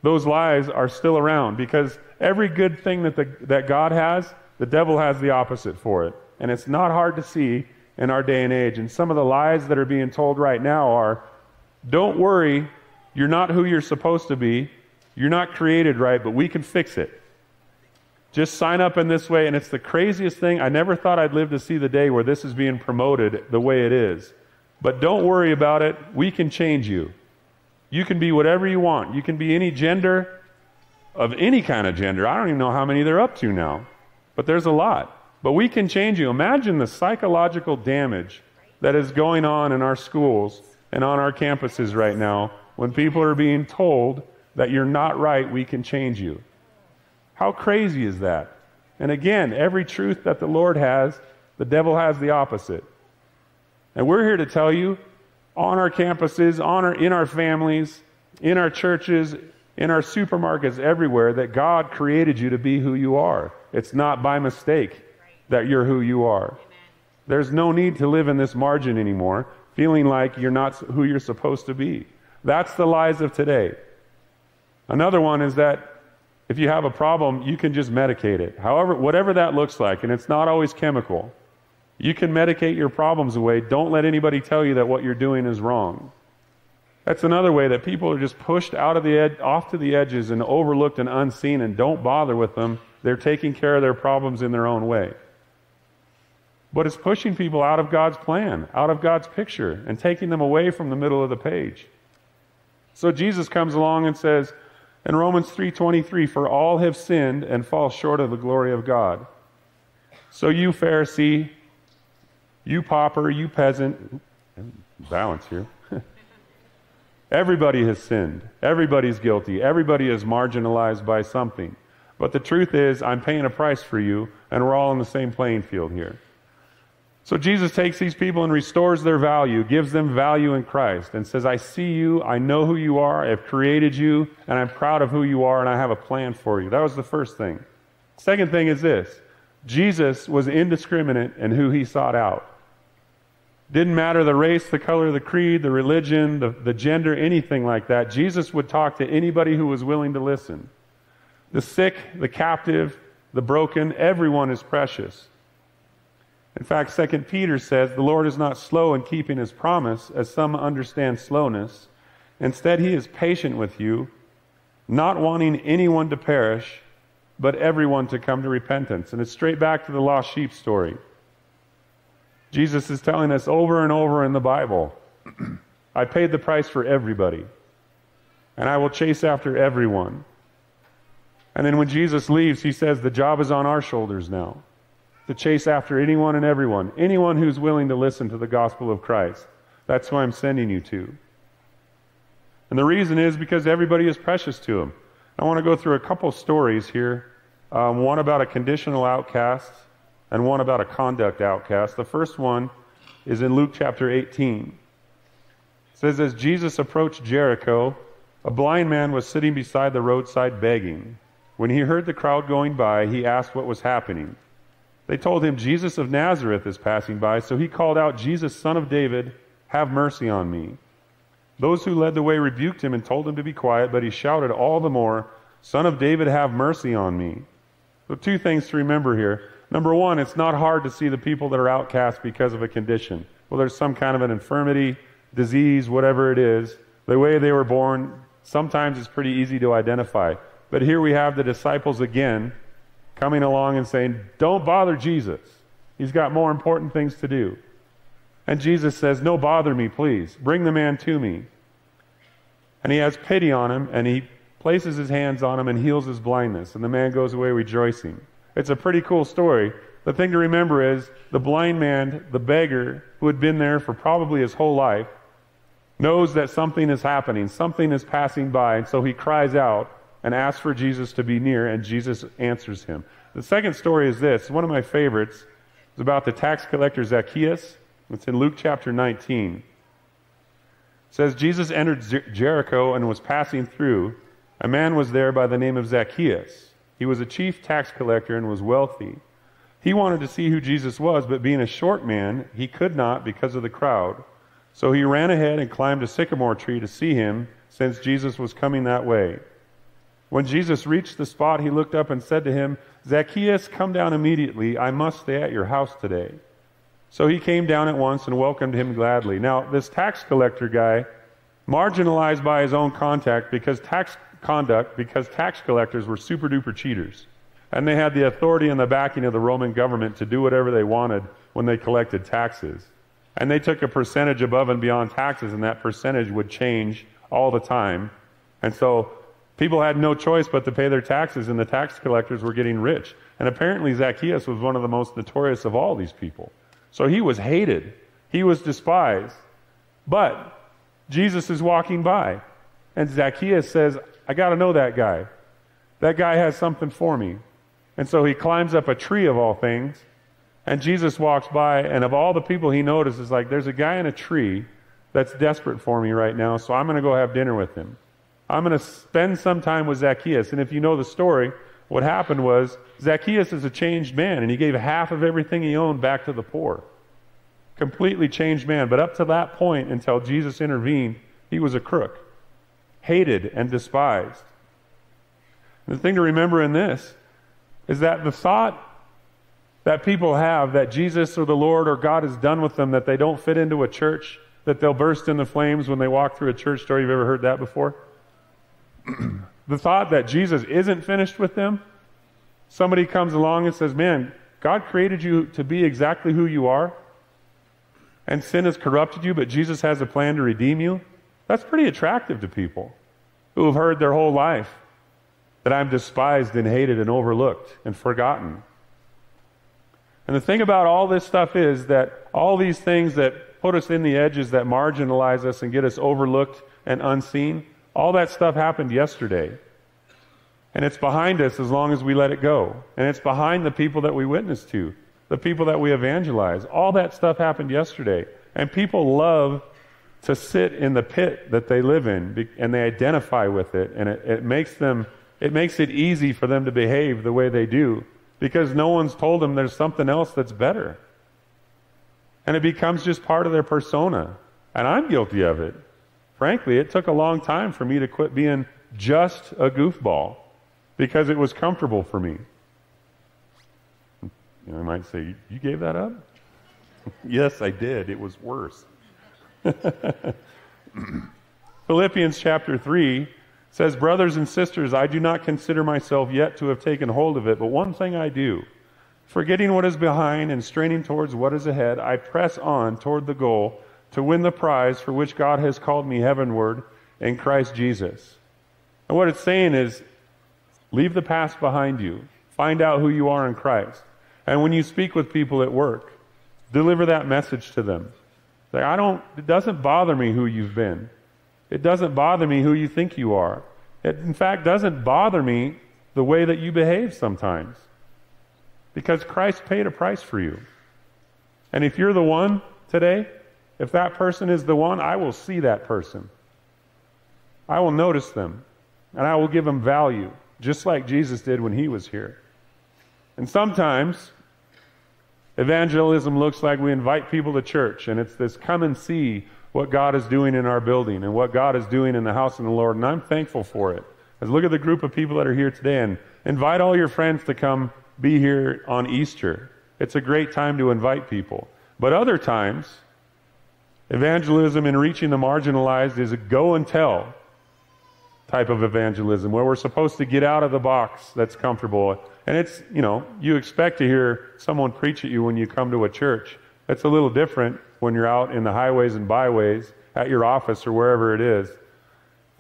those lies are still around because every good thing that, the, that God has, the devil has the opposite for it. And it's not hard to see in our day and age. And some of the lies that are being told right now are don't worry, you're not who you're supposed to be. You're not created right, but we can fix it. Just sign up in this way. And it's the craziest thing. I never thought I'd live to see the day where this is being promoted the way it is. But don't worry about it. We can change you. You can be whatever you want. You can be any gender of any kind of gender. I don't even know how many they're up to now, but there's a lot. But we can change you. Imagine the psychological damage that is going on in our schools and on our campuses right now when people are being told that you're not right, we can change you. How crazy is that? And again, every truth that the Lord has, the devil has the opposite. And we're here to tell you on our campuses, on our, in our families, in our churches, in our supermarkets, everywhere, that God created you to be who you are. It's not by mistake that you're who you are. There's no need to live in this margin anymore, feeling like you're not who you're supposed to be. That's the lies of today. Another one is that if you have a problem, you can just medicate it. However, whatever that looks like, and it's not always chemical. You can medicate your problems away. Don't let anybody tell you that what you're doing is wrong. That's another way that people are just pushed out of the ed- off to the edges and overlooked and unseen and don't bother with them. They're taking care of their problems in their own way. But it's pushing people out of God's plan, out of God's picture, and taking them away from the middle of the page. So Jesus comes along and says in Romans 3:23, "For all have sinned and fall short of the glory of God." So you Pharisee, you pauper, you peasant, balance here. *laughs* Everybody has sinned. Everybody's guilty. Everybody is marginalized by something. But the truth is, I'm paying a price for you, and we're all on the same playing field here. So Jesus takes these people and restores their value, gives them value in Christ, and says, I see you, I know who you are, I've created you, and I'm proud of who you are, and I have a plan for you. That was the first thing. Second thing is this Jesus was indiscriminate in who he sought out. Didn't matter the race, the color, the creed, the religion, the, the gender, anything like that. Jesus would talk to anybody who was willing to listen. The sick, the captive, the broken, everyone is precious. In fact, 2 Peter says, The Lord is not slow in keeping his promise, as some understand slowness. Instead, he is patient with you, not wanting anyone to perish, but everyone to come to repentance. And it's straight back to the lost sheep story. Jesus is telling us over and over in the Bible *clears throat* I paid the price for everybody, and I will chase after everyone. And then when Jesus leaves, he says, The job is on our shoulders now to chase after anyone and everyone, anyone who's willing to listen to the gospel of Christ. That's who I'm sending you to. And the reason is because everybody is precious to him. I want to go through a couple stories here um, one about a conditional outcast and one about a conduct outcast. The first one is in Luke chapter 18. It says, As Jesus approached Jericho, a blind man was sitting beside the roadside begging. When he heard the crowd going by, he asked what was happening. They told him, Jesus of Nazareth is passing by, so he called out, Jesus, son of David, have mercy on me. Those who led the way rebuked him and told him to be quiet, but he shouted all the more, Son of David, have mercy on me. So, two things to remember here. Number one, it's not hard to see the people that are outcast because of a condition. Well, there's some kind of an infirmity, disease, whatever it is. The way they were born, sometimes it's pretty easy to identify. But here we have the disciples again coming along and saying, Don't bother Jesus. He's got more important things to do. And Jesus says, No, bother me, please. Bring the man to me. And he has pity on him, and he places his hands on him and heals his blindness. And the man goes away rejoicing. It's a pretty cool story. The thing to remember is the blind man, the beggar, who had been there for probably his whole life, knows that something is happening, something is passing by, and so he cries out and asks for Jesus to be near, and Jesus answers him. The second story is this one of my favorites. It's about the tax collector Zacchaeus. It's in Luke chapter 19. It says, Jesus entered Jericho and was passing through. A man was there by the name of Zacchaeus. He was a chief tax collector and was wealthy. He wanted to see who Jesus was, but being a short man, he could not because of the crowd. So he ran ahead and climbed a sycamore tree to see him, since Jesus was coming that way. When Jesus reached the spot, he looked up and said to him, Zacchaeus, come down immediately. I must stay at your house today. So he came down at once and welcomed him gladly. Now, this tax collector guy, marginalized by his own contact because tax conduct because tax collectors were super duper cheaters. And they had the authority and the backing of the Roman government to do whatever they wanted when they collected taxes. And they took a percentage above and beyond taxes, and that percentage would change all the time. And so people had no choice but to pay their taxes, and the tax collectors were getting rich. And apparently, Zacchaeus was one of the most notorious of all these people. So he was hated, he was despised. But Jesus is walking by, and Zacchaeus says, I got to know that guy. That guy has something for me. And so he climbs up a tree of all things, and Jesus walks by, and of all the people he notices, like, there's a guy in a tree that's desperate for me right now, so I'm going to go have dinner with him. I'm going to spend some time with Zacchaeus. And if you know the story, what happened was Zacchaeus is a changed man, and he gave half of everything he owned back to the poor. Completely changed man. But up to that point, until Jesus intervened, he was a crook hated and despised. the thing to remember in this is that the thought that people have that Jesus or the Lord or God is done with them, that they don't fit into a church, that they'll burst into flames when they walk through a church door. You've ever heard that before? *clears throat* the thought that Jesus isn't finished with them, somebody comes along and says, Man, God created you to be exactly who you are, and sin has corrupted you, but Jesus has a plan to redeem you. That's pretty attractive to people who have heard their whole life that I'm despised and hated and overlooked and forgotten. And the thing about all this stuff is that all these things that put us in the edges, that marginalize us and get us overlooked and unseen, all that stuff happened yesterday. And it's behind us as long as we let it go. And it's behind the people that we witness to, the people that we evangelize. All that stuff happened yesterday. And people love to sit in the pit that they live in and they identify with it and it, it makes them it makes it easy for them to behave the way they do because no one's told them there's something else that's better And it becomes just part of their persona. And I'm guilty of it. Frankly, it took a long time for me to quit being just a goofball because it was comfortable for me. You know, I might say, You gave that up? *laughs* yes, I did. It was worse. *laughs* Philippians chapter 3 says, Brothers and sisters, I do not consider myself yet to have taken hold of it, but one thing I do. Forgetting what is behind and straining towards what is ahead, I press on toward the goal to win the prize for which God has called me heavenward in Christ Jesus. And what it's saying is, leave the past behind you. Find out who you are in Christ. And when you speak with people at work, deliver that message to them. Like, I don't, it doesn't bother me who you've been. It doesn't bother me who you think you are. It, in fact, doesn't bother me the way that you behave sometimes. Because Christ paid a price for you. And if you're the one today, if that person is the one, I will see that person. I will notice them. And I will give them value, just like Jesus did when he was here. And sometimes evangelism looks like we invite people to church, and it's this come and see what God is doing in our building and what God is doing in the house of the Lord. And I'm thankful for it. As look at the group of people that are here today and invite all your friends to come be here on Easter. It's a great time to invite people. But other times, evangelism in reaching the marginalized is a go and tell type of evangelism where we're supposed to get out of the box that's comfortable. And it's, you know, you expect to hear someone preach at you when you come to a church. It's a little different when you're out in the highways and byways at your office or wherever it is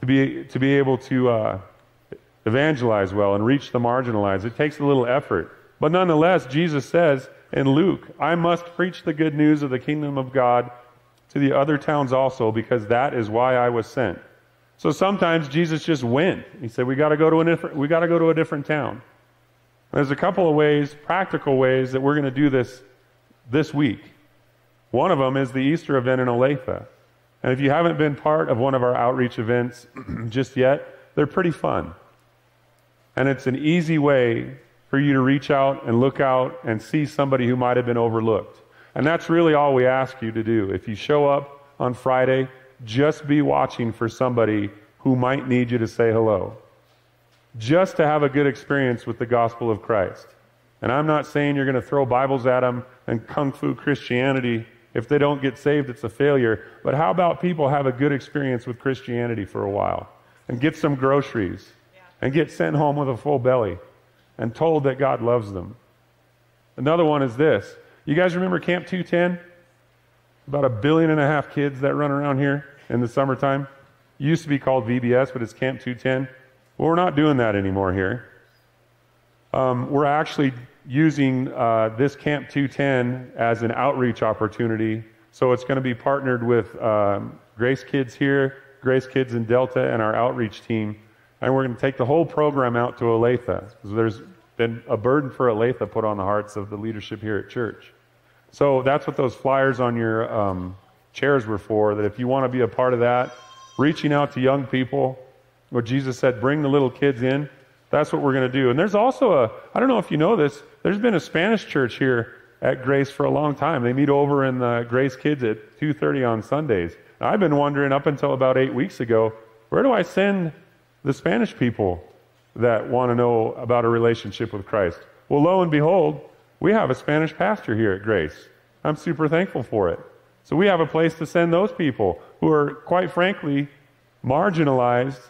to be, to be able to uh, evangelize well and reach the marginalized. It takes a little effort. But nonetheless, Jesus says in Luke, I must preach the good news of the kingdom of God to the other towns also, because that is why I was sent. So sometimes Jesus just went. He said, We got to go to a different, we got to go to a different town. There's a couple of ways, practical ways, that we're going to do this this week. One of them is the Easter event in Olathe. And if you haven't been part of one of our outreach events *clears throat* just yet, they're pretty fun. And it's an easy way for you to reach out and look out and see somebody who might have been overlooked. And that's really all we ask you to do. If you show up on Friday, just be watching for somebody who might need you to say hello. Just to have a good experience with the gospel of Christ. And I'm not saying you're going to throw Bibles at them and kung fu Christianity if they don't get saved, it's a failure. But how about people have a good experience with Christianity for a while and get some groceries and get sent home with a full belly and told that God loves them? Another one is this. You guys remember Camp 210? About a billion and a half kids that run around here in the summertime. It used to be called VBS, but it's Camp 210. Well, we're not doing that anymore here. Um, we're actually using uh, this Camp 210 as an outreach opportunity. So it's going to be partnered with um, Grace Kids here, Grace Kids in Delta, and our outreach team. And we're going to take the whole program out to Olathe. There's been a burden for Olathe put on the hearts of the leadership here at church. So that's what those flyers on your um, chairs were for, that if you want to be a part of that, reaching out to young people, what Jesus said, bring the little kids in. That's what we're going to do. And there's also a, I don't know if you know this, there's been a Spanish church here at Grace for a long time. They meet over in the Grace Kids at 2:30 on Sundays. I've been wondering up until about 8 weeks ago, where do I send the Spanish people that want to know about a relationship with Christ? Well, lo and behold, we have a Spanish pastor here at Grace. I'm super thankful for it. So we have a place to send those people who are quite frankly marginalized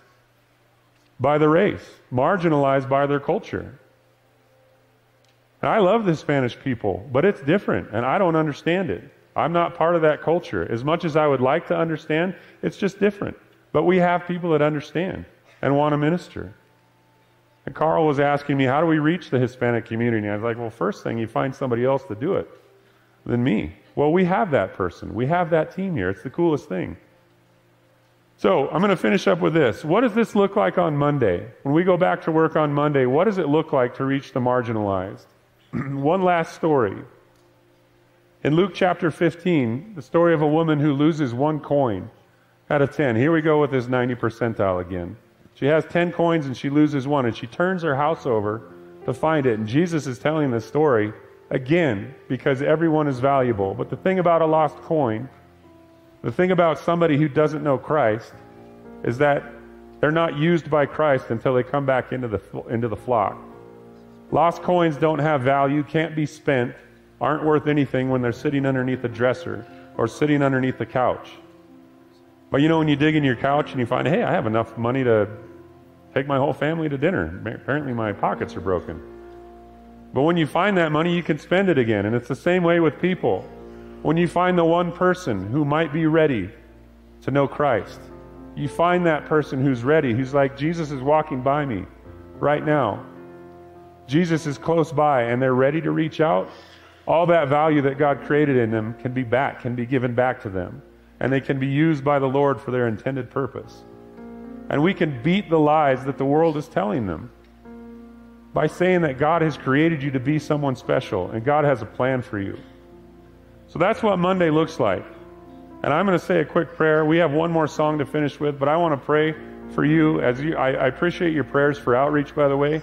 by the race, marginalized by their culture. And I love the Spanish people, but it's different, and I don't understand it. I'm not part of that culture. As much as I would like to understand, it's just different. But we have people that understand and want to minister. And Carl was asking me, how do we reach the Hispanic community? I was like, well, first thing, you find somebody else to do it than me. Well, we have that person. We have that team here. It's the coolest thing. So I'm going to finish up with this. What does this look like on Monday? When we go back to work on Monday, what does it look like to reach the marginalized? *clears throat* One last story. In Luke chapter 15, the story of a woman who loses one coin out of 10. Here we go with this 90 percentile again. She has 10 coins and she loses one, and she turns her house over to find it. And Jesus is telling this story, again because everyone is valuable. But the thing about a lost coin, the thing about somebody who doesn't know Christ, is that they're not used by Christ until they come back into the, into the flock. Lost coins don't have value, can't be spent, aren't worth anything when they're sitting underneath a dresser or sitting underneath the couch. But you know, when you dig in your couch and you find, hey, I have enough money to take my whole family to dinner. Apparently, my pockets are broken. But when you find that money, you can spend it again. And it's the same way with people. When you find the one person who might be ready to know Christ, you find that person who's ready, who's like, Jesus is walking by me right now. Jesus is close by, and they're ready to reach out. All that value that God created in them can be back, can be given back to them. And they can be used by the Lord for their intended purpose. And we can beat the lies that the world is telling them by saying that God has created you to be someone special and God has a plan for you. So that's what Monday looks like. And I'm going to say a quick prayer. We have one more song to finish with, but I want to pray for you as you I, I appreciate your prayers for outreach by the way.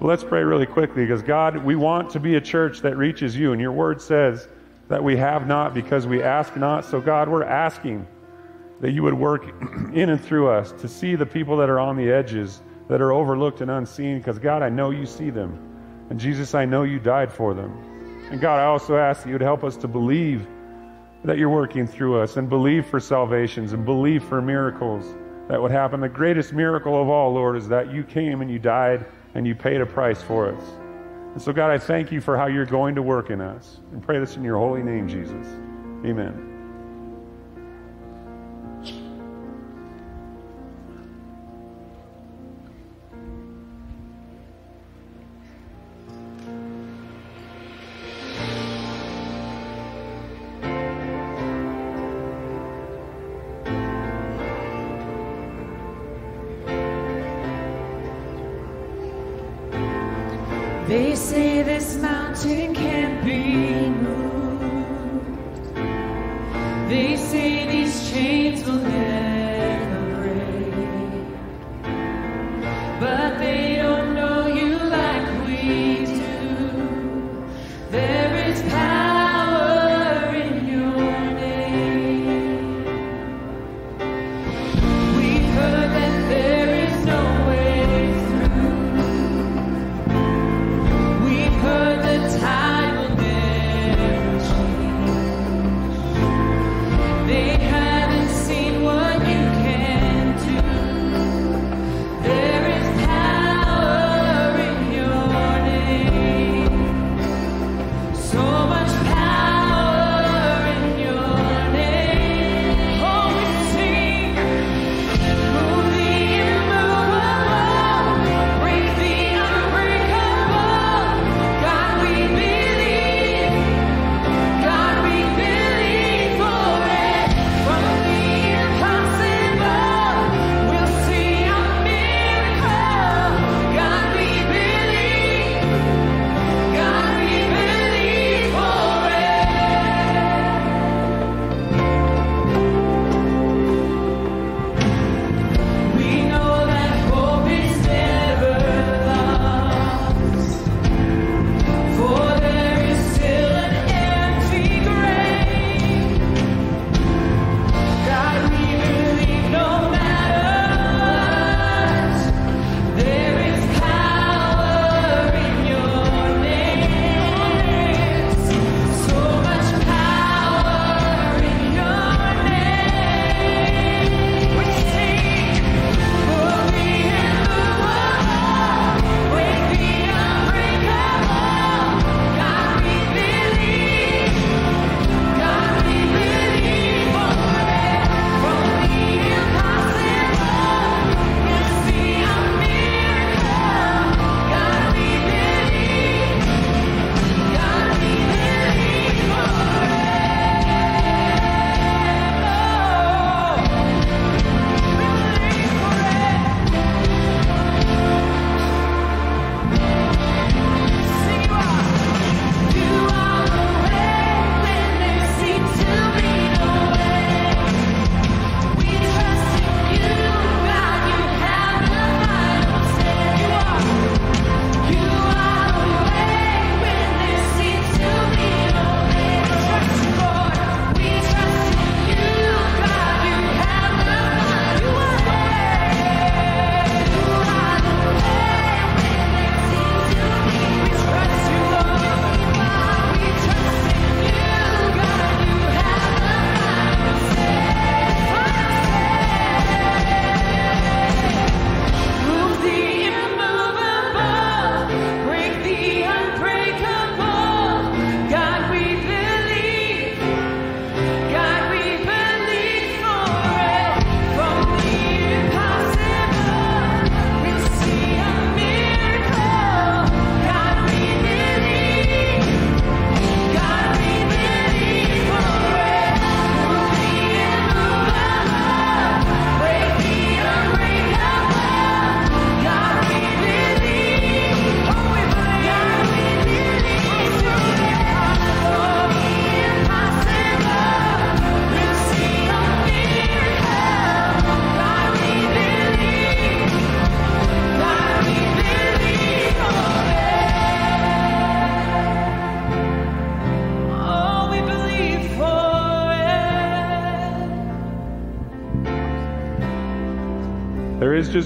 But let's pray really quickly because God, we want to be a church that reaches you and your word says that we have not because we ask not. So God, we're asking that you would work *clears throat* in and through us to see the people that are on the edges, that are overlooked and unseen, because God, I know you see them. And Jesus, I know you died for them. And God, I also ask that you would help us to believe that you're working through us and believe for salvations and believe for miracles that would happen. The greatest miracle of all, Lord, is that you came and you died and you paid a price for us. And so, God, I thank you for how you're going to work in us. And pray this in your holy name, Jesus. Amen.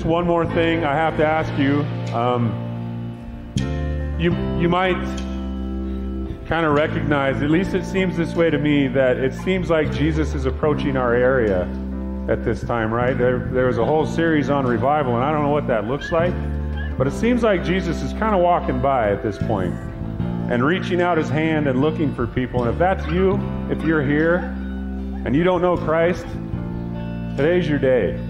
One more thing I have to ask you. Um, you you might kind of recognize, at least it seems this way to me, that it seems like Jesus is approaching our area at this time, right? There, there was a whole series on revival, and I don't know what that looks like, but it seems like Jesus is kind of walking by at this point and reaching out his hand and looking for people. And if that's you, if you're here and you don't know Christ, today's your day.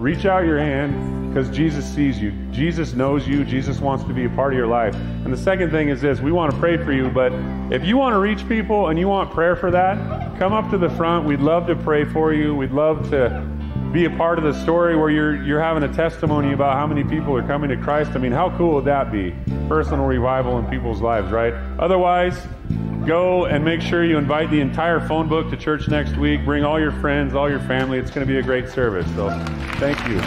Reach out your hand because Jesus sees you. Jesus knows you. Jesus wants to be a part of your life. And the second thing is this we want to pray for you, but if you want to reach people and you want prayer for that, come up to the front. We'd love to pray for you. We'd love to be a part of the story where you're you're having a testimony about how many people are coming to Christ. I mean, how cool would that be? Personal revival in people's lives, right? Otherwise, go and make sure you invite the entire phone book to church next week. Bring all your friends, all your family. It's going to be a great service. So, thank you.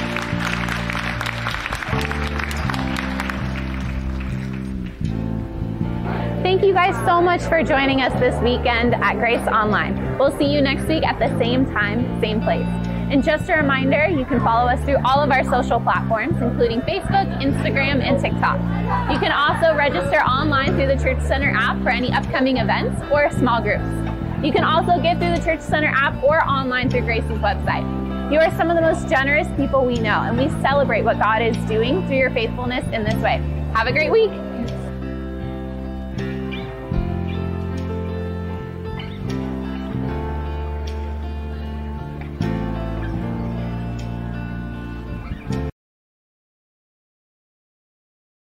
Thank you guys so much for joining us this weekend at Grace Online. We'll see you next week at the same time, same place. And just a reminder, you can follow us through all of our social platforms, including Facebook, Instagram, and TikTok. You can also register online through the Church Center app for any upcoming events or small groups. You can also give through the Church Center app or online through Grace's website. You are some of the most generous people we know, and we celebrate what God is doing through your faithfulness in this way. Have a great week.